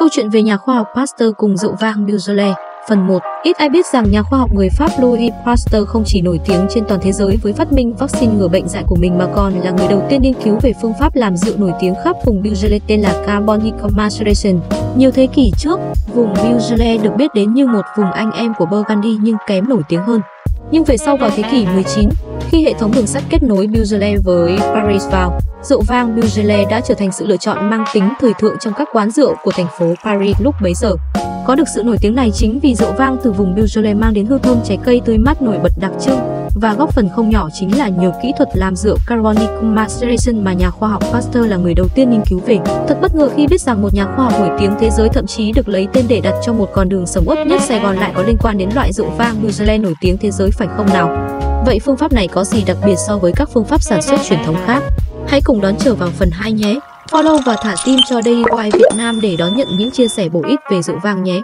Câu chuyện về nhà khoa học Pasteur cùng rượu vang Beaujolais Phần 1 Ít ai biết rằng nhà khoa học người Pháp Louis Pasteur không chỉ nổi tiếng trên toàn thế giới với phát minh vaccine ngừa bệnh dại của mình mà còn là người đầu tiên nghiên cứu về phương pháp làm rượu nổi tiếng khắp vùng Beaujolais tên là Carbonic Maceration. Nhiều thế kỷ trước, vùng Beaujolais được biết đến như một vùng anh em của Burgundy nhưng kém nổi tiếng hơn. Nhưng về sau vào thế kỷ 19, khi hệ thống đường sắt kết nối Beaujolais với Paris vào, rượu vang Beaujolais đã trở thành sự lựa chọn mang tính thời thượng trong các quán rượu của thành phố Paris lúc bấy giờ. Có được sự nổi tiếng này chính vì rượu vang từ vùng Beaujolais mang đến hương thơm trái cây tươi mát nổi bật đặc trưng và góp phần không nhỏ chính là nhờ kỹ thuật làm rượu Carbonic Maceration mà nhà khoa học Pasteur là người đầu tiên nghiên cứu về. Thật bất ngờ khi biết rằng một nhà khoa học nổi tiếng thế giới thậm chí được lấy tên để đặt cho một con đường sầm uất nhất Sài Gòn lại có liên quan đến loại rượu vang Beaujolais nổi tiếng thế giới phải không nào? Vậy phương pháp này có gì đặc biệt so với các phương pháp sản xuất truyền thống khác? Hãy cùng đón chờ vào phần 2 nhé! Follow và thả tim cho Daily Wine Việt Nam để đón nhận những chia sẻ bổ ích về rượu vang nhé!